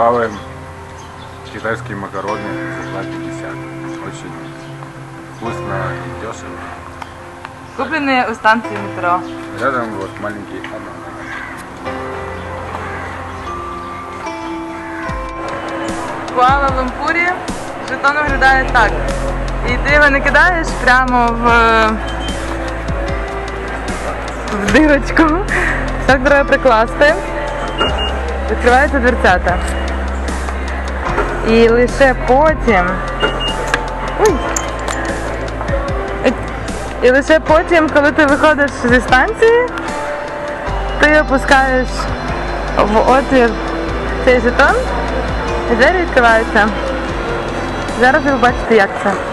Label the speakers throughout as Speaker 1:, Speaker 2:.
Speaker 1: Хаваем китайские макароны за 2,50. Очень вкусно и дешево.
Speaker 2: Куплений у станції метро.
Speaker 1: Рядом вот маленький ананас.
Speaker 2: В Куала-Лумпурі жетон виглядає так. І ти його не кидаєш прямо в, в дирочку. Так треба прикласти. Відкриваються дверцята. І лише потім. І лише потім, коли ти виходиш зі станції, ти опускаєш в отвір цей жетон і двері відкриваються. Зараз ви побачите, як це.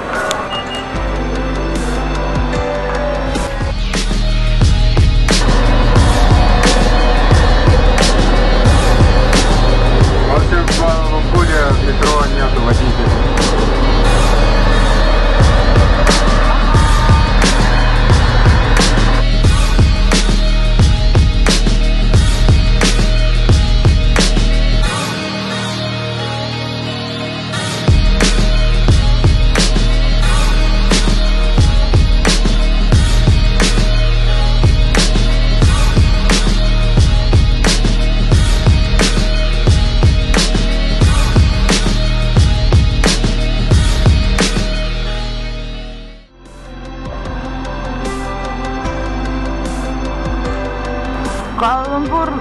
Speaker 2: Куала-Лумпур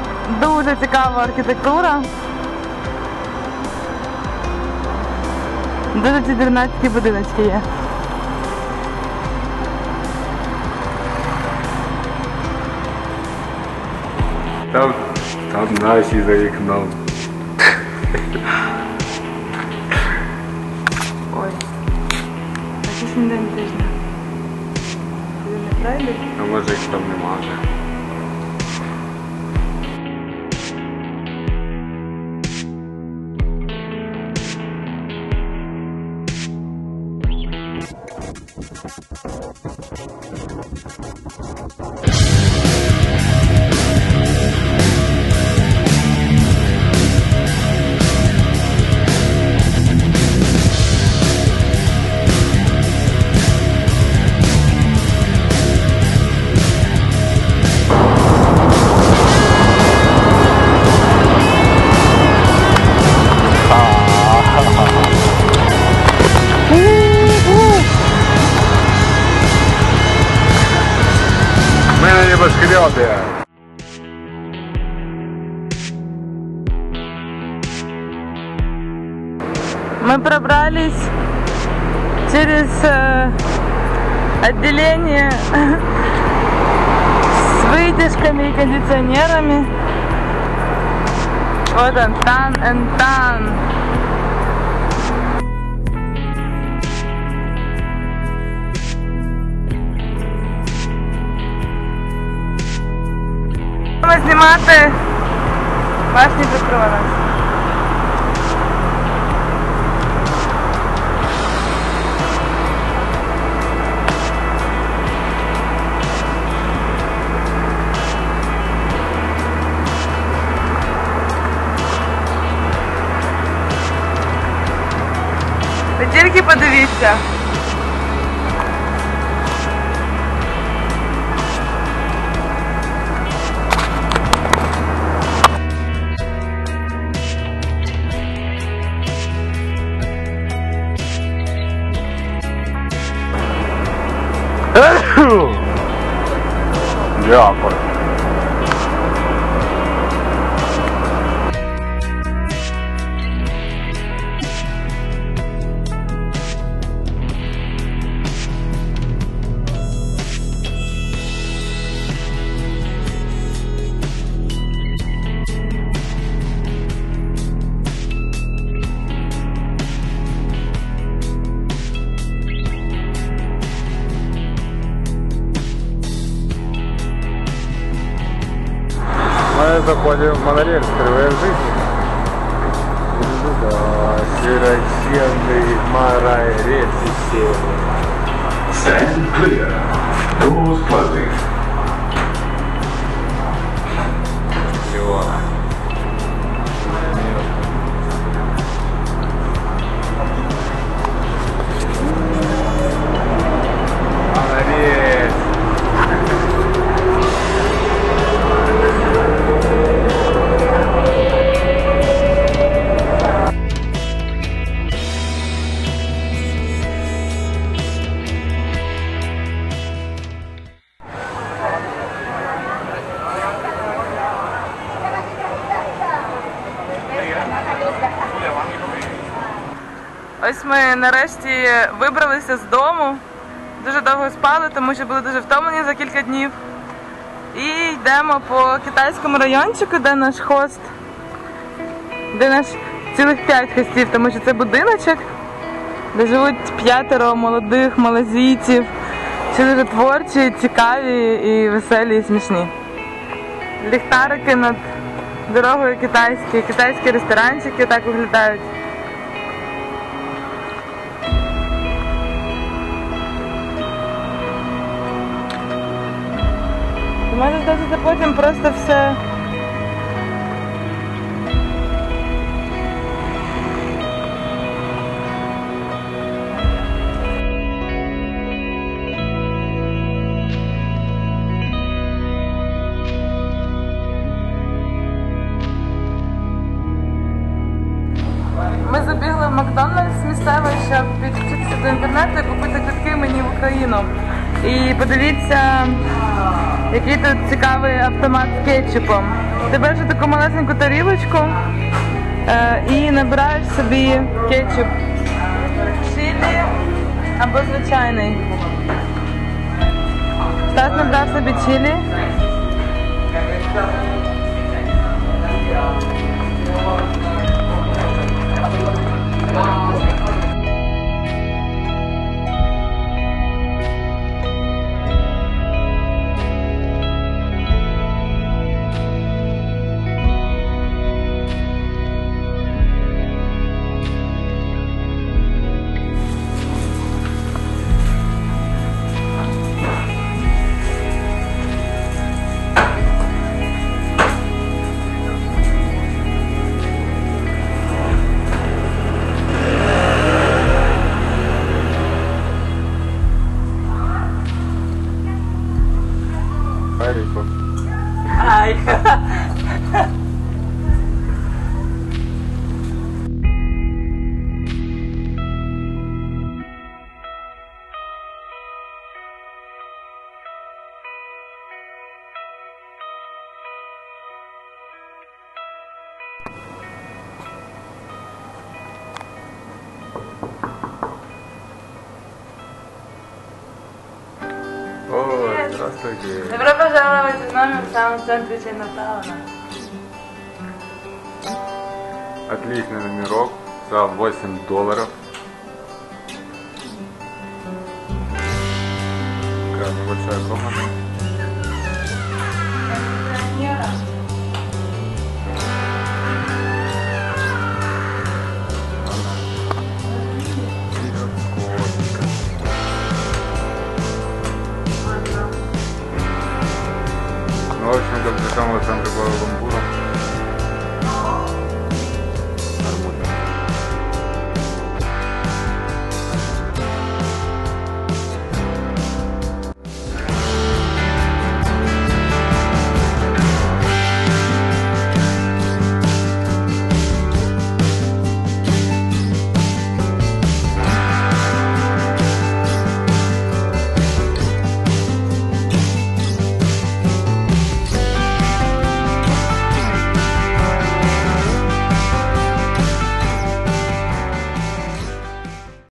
Speaker 2: дуже цікава архітектура. Дуже ці дернацькі будиночки є.
Speaker 1: Там, там наші за вікном.
Speaker 2: Ой. Якийсь день тижня. Не?
Speaker 1: А може їх там нема небоскребі.
Speaker 2: Мы пробрались через э, отделение с вытяжками и кондиционерами. Вот он, тан and тан. Будемо знімати башні Петрова. Ви тільки подивіться.
Speaker 1: запали в монорельс, впервые в жизни. Да, широченный морай
Speaker 3: рельсы clear.
Speaker 2: Ми нарешті вибралися з дому. Дуже довго спали, тому що були дуже втомлені за кілька днів. І йдемо по китайському райончику, де наш хост, де наш цілих п'ять хостів, тому що це будиночок, де живуть п'ятеро молодих малазійців, що дуже творчі, цікаві і веселі і смішні. Ліхтарики над дорогою китайські, китайські ресторанчики так виглядають. Можеш досити потім просто все. Ми забігли в Макдональдс місцевий, щоб підключитися до інтернету і купити квитки мені в Україну. І подивіться, який тут цікавий автомат з кетчупом. Ти береш таку малесеньку тарілочку е, і набираєш собі кетчуп чилі або звичайний. Стас набрав собі чилі.
Speaker 1: Здравствуйте.
Speaker 2: Добро пожаловать в номер в самом центре Чайнатауна.
Speaker 1: Отличный номерок за 8 долларов. Такая небольшая комната.